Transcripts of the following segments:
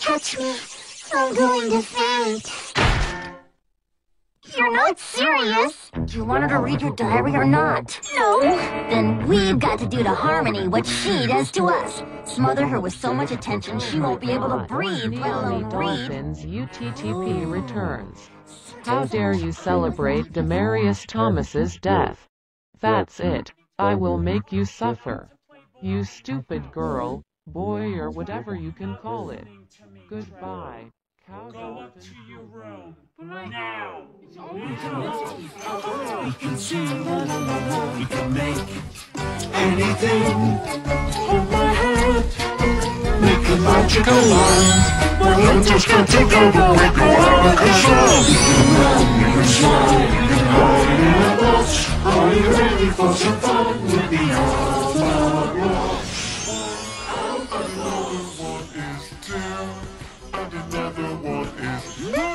Touch me. I'm going to faint. You're not serious. Do you want her to read your diary or not? No. Then we've got to do to Harmony what she does to us. Smother her with so much attention she won't be able to breathe, let alone read. Dolphins UTTP returns. How dare you celebrate Demaryius Thomas's death? That's it. I will make you suffer. You stupid girl, boy, or whatever you can call it. Goodbye. Cow Dolphins. Now! We can sing, we can make anything. Hold my hand, make a magical line. We're hunters come together, we go out of control. We can run, we can slide, we can hide in a box. Are you ready for some fun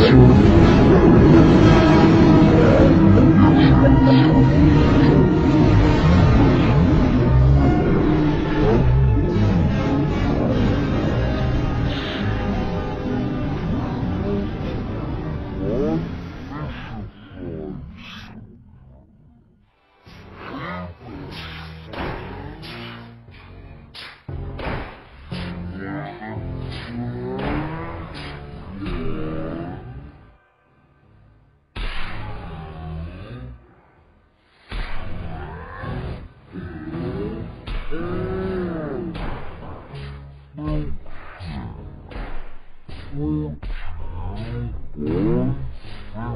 sur. Wow.